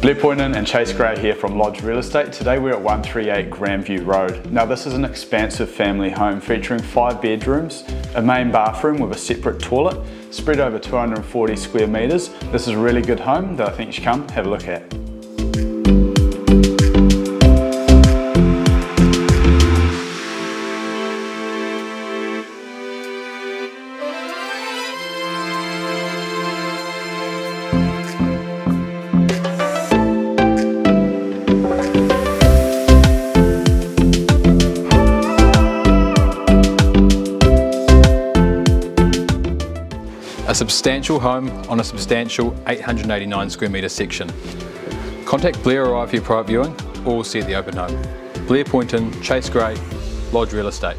Blair Poynton and Chase Gray here from Lodge Real Estate. Today we're at 138 Grandview Road. Now this is an expansive family home featuring five bedrooms, a main bathroom with a separate toilet, spread over 240 square metres. This is a really good home that I think you should come have a look at. A substantial home on a substantial 889 square metre section. Contact Blair or I for your private viewing or see at the open home. Blair Poynton, Chase Gray, Lodge Real Estate.